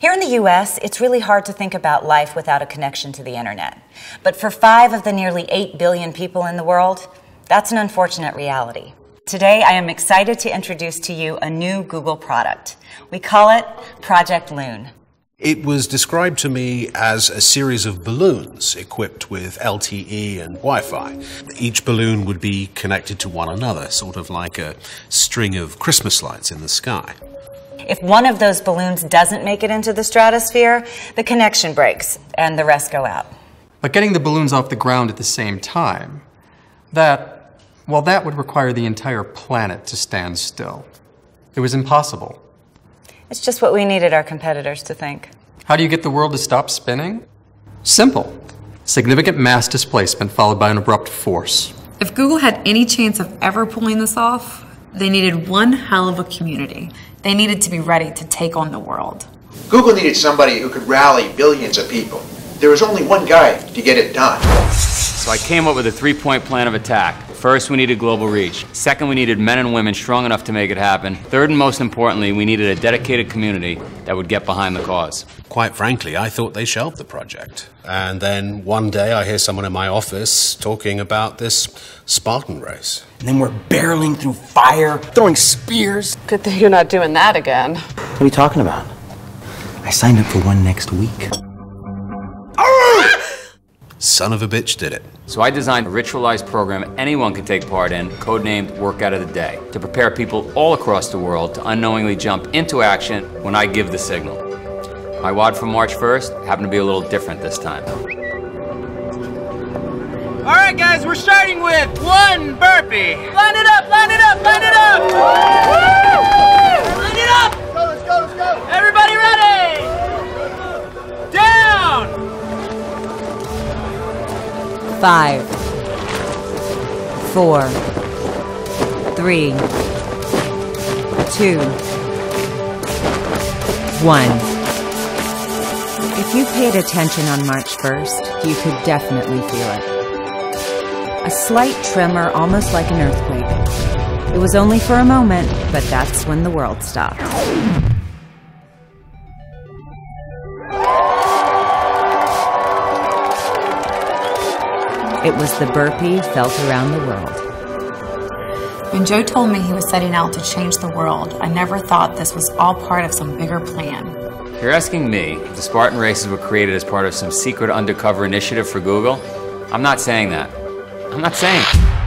Here in the US, it's really hard to think about life without a connection to the internet. But for five of the nearly 8 billion people in the world, that's an unfortunate reality. Today, I am excited to introduce to you a new Google product. We call it Project Loon. It was described to me as a series of balloons equipped with LTE and Wi Fi. Each balloon would be connected to one another, sort of like a string of Christmas lights in the sky. If one of those balloons doesn't make it into the stratosphere, the connection breaks and the rest go out. But getting the balloons off the ground at the same time, that, well, that would require the entire planet to stand still. It was impossible. It's just what we needed our competitors to think. How do you get the world to stop spinning? Simple. Significant mass displacement followed by an abrupt force. If Google had any chance of ever pulling this off, they needed one hell of a community. They needed to be ready to take on the world. Google needed somebody who could rally billions of people. There was only one guy to get it done. So I came up with a three point plan of attack. First, we needed global reach. Second, we needed men and women strong enough to make it happen. Third, and most importantly, we needed a dedicated community that would get behind the cause. Quite frankly, I thought they shelved the project. And then one day I hear someone in my office talking about this Spartan race. And then we're barreling through fire, throwing spears. Good thing you're not doing that again. What are you talking about? I signed up for one next week. Son of a bitch did it. So I designed a ritualized program anyone can take part in, codenamed Workout of the Day, to prepare people all across the world to unknowingly jump into action when I give the signal. My WOD for March 1st happened to be a little different this time. All right, guys, we're starting with one burpee. Line it up, line it up, line it up. Line Five, four, three, two, one. If you paid attention on March 1st, you could definitely feel it. A slight tremor, almost like an earthquake. It was only for a moment, but that's when the world stopped. It was the burpee felt around the world. When Joe told me he was setting out to change the world, I never thought this was all part of some bigger plan. You're asking me if the Spartan races were created as part of some secret undercover initiative for Google? I'm not saying that. I'm not saying.